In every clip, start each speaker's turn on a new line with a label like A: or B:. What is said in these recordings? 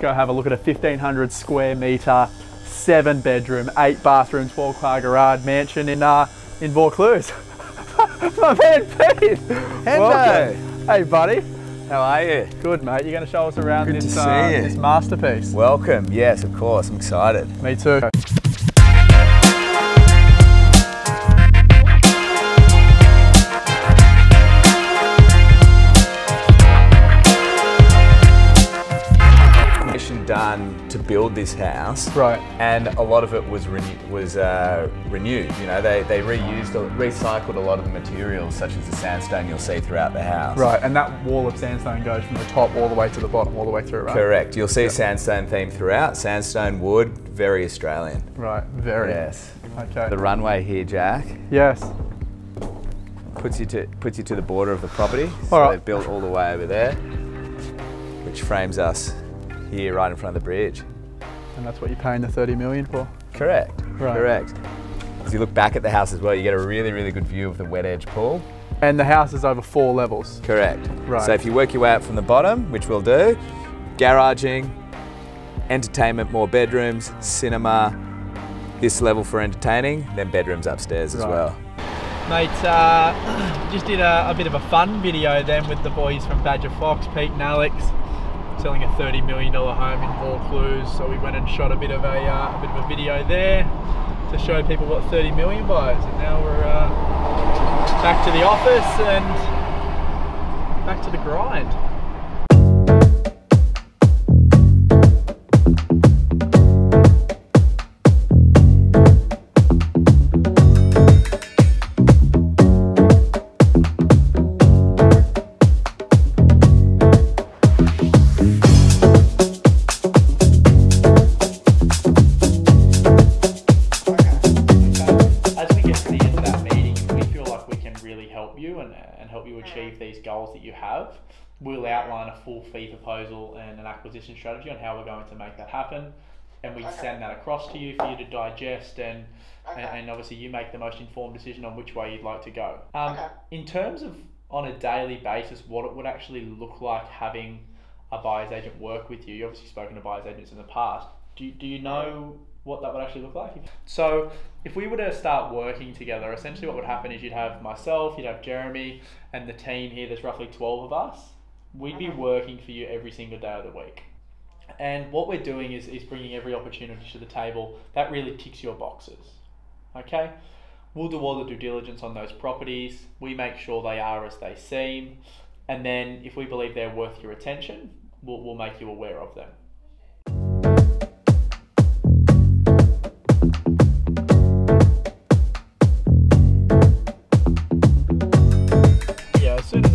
A: go have a look at a 1500 square metre, seven bedroom, eight bathroom, 12 car garage mansion in uh, in Vaucluse. My man Pete.
B: Hello.
A: Hey buddy.
B: How are you?
A: Good mate. You're going to show us around
B: Good
A: this, uh, this masterpiece.
B: Welcome. Yes, of course. I'm excited.
A: Me too.
B: Build this house.
A: Right.
B: And a lot of it was renew- was uh, renewed. You know, they, they reused, recycled a lot of the materials, such as the sandstone you'll see throughout the house.
A: Right, and that wall of sandstone goes from the top all the way to the bottom, all the way through, right?
B: Correct. You'll see a sandstone theme throughout. Sandstone wood, very Australian.
A: Right, very.
B: Yes.
A: Okay.
B: The runway here, Jack,
A: yes.
B: puts you to puts you to the border of the property.
A: All
B: so
A: right.
B: they've built all the way over there, which frames us here right in front of the bridge.
A: And that's what you're paying the 30 million for.
B: Correct.
A: Right.
B: Correct. As you look back at the house as well, you get a really, really good view of the wet edge pool.
A: And the house is over four levels.
B: Correct.
A: Right.
B: So if you work your way up from the bottom, which we'll do, garaging, entertainment, more bedrooms, cinema, this level for entertaining, then bedrooms upstairs as
A: Right.
B: well.
A: Mate, uh, just did a, a bit of a fun video then with the boys from Badger Fox, Pete and Alex, selling a $30 million home in Vaucluse. So we went and shot a bit of a, uh, a bit of a video there to show people what 30 million buys. And now we're uh, back to the office and back to the grind. Goals that you have, we'll outline a full fee proposal and an acquisition strategy on how we're going to make that happen. And we send that across to you for you to digest and, and, and obviously you make the most informed decision on which way you'd like to go. Um,
C: Okay.
A: In terms of on a daily basis, what it would actually look like having a buyer's agent work with you, you've obviously spoken to buyer's agents in the past. Do do you know what that would actually look like? So, if we were to start working together, essentially what would happen is you'd have myself, you'd have Jeremy, and the team here. There's roughly twelve of us. We'd be uh-huh. working for you every single day of the week. And what we're doing is, is bringing every opportunity to the table that really ticks your boxes. Okay? We'll do all the due diligence on those properties. We make sure they are as they seem. And then if we believe they're worth your attention, we'll, we'll make you aware of them.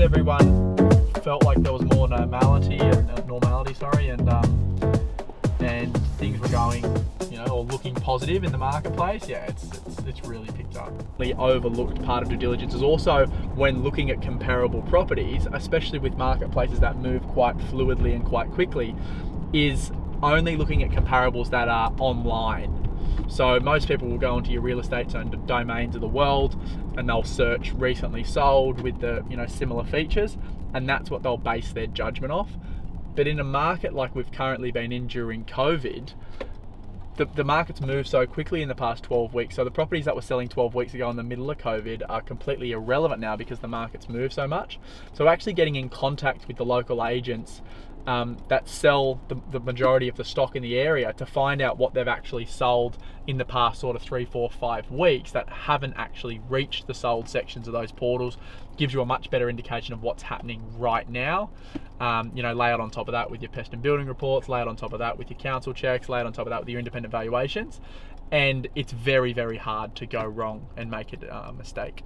A: Everyone felt like there was more normality and uh, normality, sorry, and um, and things were going, you know, or looking positive in the marketplace, yeah, it's, it's, it's really picked up. The overlooked part of due diligence is also when looking at comparable properties, especially with marketplaces that move quite fluidly and quite quickly, is only looking at comparables that are online. So most people will go into your real estate zone domains of the world and they'll search recently sold with the you know similar features and that's what they'll base their judgment off. But in a market like we've currently been in during COVID, the, the market's moved so quickly in the past 12 weeks. So the properties that were selling 12 weeks ago in the middle of COVID are completely irrelevant now because the market's moved so much. So actually getting in contact with the local agents um, that sell the, the majority of the stock in the area to find out what they've actually sold in the past sort of three, four, five weeks that haven't actually reached the sold sections of those portals gives you a much better indication of what's happening right now. Um, you know, lay it on top of that with your pest and building reports, lay it on top of that with your council checks, lay it on top of that with your independent valuations, and it's very, very hard to go wrong and make a uh, mistake.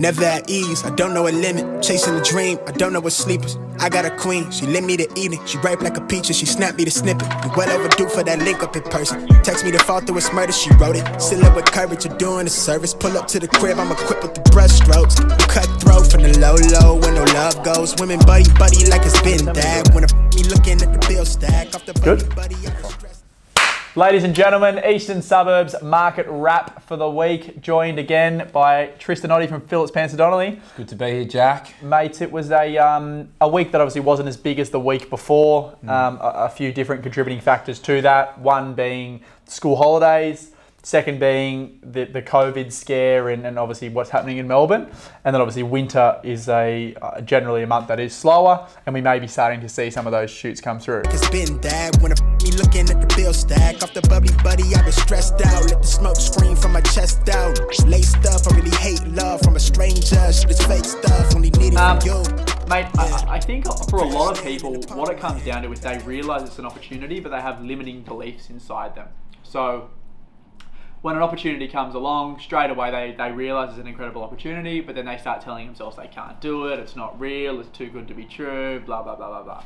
D: Never at ease, I don't know a limit. Chasing a dream, I don't know what sleepers. I got a queen, she lit me to eat it. She ripe like a peach and she snapped me to snippet. You well overdue for that link up in person. Text me to fall through its murder, she wrote it. Still up with courage, you're doing a service. Pull up to the crib, I'm equipped with the brushstrokes. Cutthroat from the low low, when no love goes. Women buddy buddy like it's been that. When a f- me looking at the bill stack off the buddy buddy.
A: Ladies and gentlemen, Eastern Suburbs Market Wrap for the week, joined again by Tristan Oddie from Phillips Pantzer Donnelly.
C: Good to be here, Jack.
A: Mates, it was a, um, a week that obviously wasn't as big as the week before. Um, a, a few different contributing factors to that. One being school holidays, second being the, the COVID scare and, and obviously what's happening in Melbourne. And then obviously winter is a uh, generally a month that is slower, and we may be starting to see some of those shoots come through.
D: It's been that when I me looking at the bill stack off the bubbly buddy, I've been stressed out. Let the smoke scream from my chest out. Laced up, I really hate love from a stranger. Shit is fake stuff, only need it
A: Um,
D: you.
A: Mate, I, I think for a lot of people, what it comes down to is they realise it's an opportunity, but they have limiting beliefs inside them. So when an opportunity comes along, straight away they, they realise it's an incredible opportunity, but then they start telling themselves they can't do it, it's not real, it's too good to be true, blah, blah, blah, blah, blah.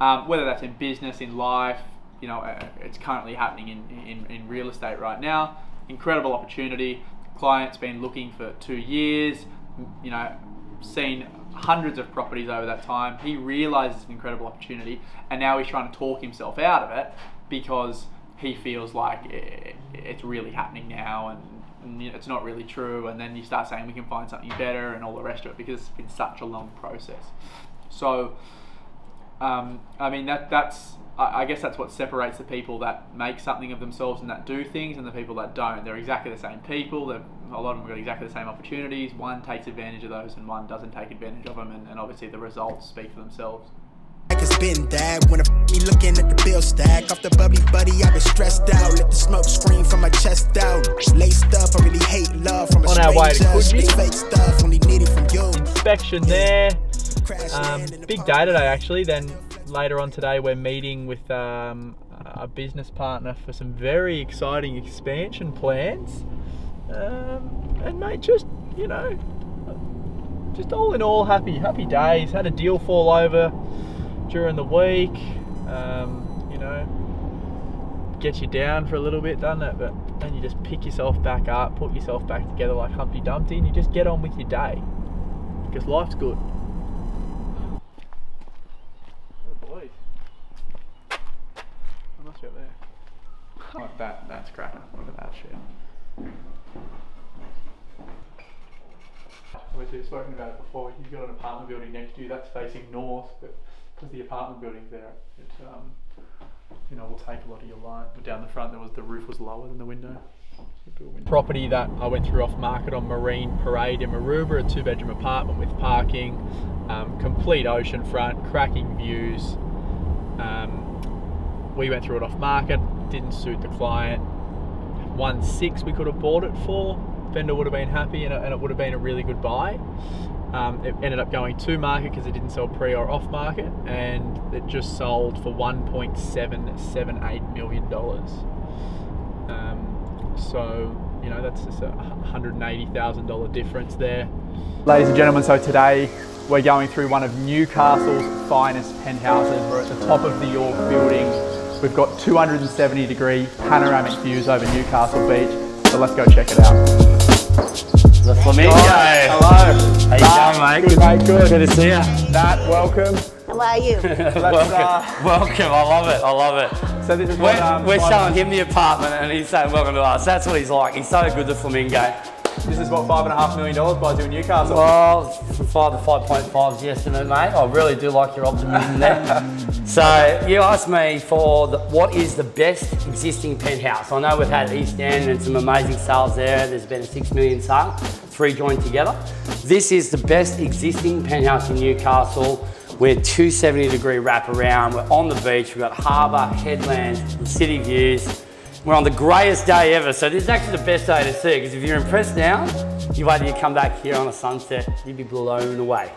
A: Um, whether that's in business, in life, you know, uh, it's currently happening in, in, in real estate right now. Incredible opportunity. Client's been looking for two years, you know, seen hundreds of properties over that time. He realizes it's an incredible opportunity, and now he's trying to talk himself out of it because he feels like i it's really happening now and, and you know, it's not really true. And then you start saying we can find something better and all the rest of it because it's been such a long process. So, um, I mean that that's I guess that's what separates the people that make something of themselves and that do things and the people that don't. They're exactly the same people. They're, a lot of them got exactly the same opportunities. One takes advantage of those and one doesn't take advantage of them. And, and obviously the results speak for themselves.
D: It's been that when I me looking at the bill stack off the bubbly buddy, I've been stressed out. Let the smoke scream from my chest out. Laced up, I really hate love from a
A: On our way to
D: stranger.
A: Coogee.
D: fake stuff, only need it from you.
A: Inspection there. Um,
D: land in the
A: big day today, actually. Then later on today, we're meeting with um, a business partner for some very exciting expansion plans. Um, and mate, just you know, just all in all, happy happy days. Had a deal fall over during the week. Um, you know, gets you down for a little bit, doesn't it? But then you just pick yourself back up, put yourself back together like Humpty Dumpty, and you just get on with your day because life's good. Oh, boys. I must be up there. Like that, that's cracking. Look at that shit. Obviously, We've spoken about it before. You've got an apartment building next to you that's facing north, but because the apartment building there, it um, you know will take a lot of your light. But down the front, there was the roof was lower than the window. Property that I went through off market on Marine Parade in Maroubra, a two bedroom apartment with parking, um, complete ocean front, cracking views. Um, we went through it off market, didn't suit the client. One six we could have bought it for. Vendor would have been happy and it, and it would have been a really good buy. Um, it ended up going to market because it didn't sell pre or off market, and it just sold for 1.778 million dollars. Um, so you know that's just a $180,000 difference there. Ladies and gentlemen, so today we're going through one of Newcastle's finest penthouses. We're at the top of the York building. We've got 270 degree panoramic views over Newcastle Beach. So let's go check it out.
E: The Flamingo.
A: Hello.
E: How you going, mate?
A: Good, mate. Good.
E: Good to see you.
A: Nat, welcome.
F: How are you?
E: Welcome.
A: uh,
E: Welcome. I love it. I love it.
A: so this is
E: We're,
A: what um,
E: we're showing him the apartment and he's saying welcome to us. That's what he's like. He's so good, the Flamingo.
A: This is what five and a half million dollars buys you in Newcastle.
E: Well, from 5 to 5.5 is the estimate, mate. I really do like your optimism there. so, you asked me for the, what is the best existing penthouse. I know we've had East End and some amazing sales there. There's been a 6 million sale, three joined together. This is the best existing penthouse in Newcastle. We're 270 degree wraparound. We're on the beach. We've got harbour, headlands, city views. We're on the greyest day ever, so this is actually the best day to see because if you're impressed now, you wait till you come back here on a sunset, you'd be blown away.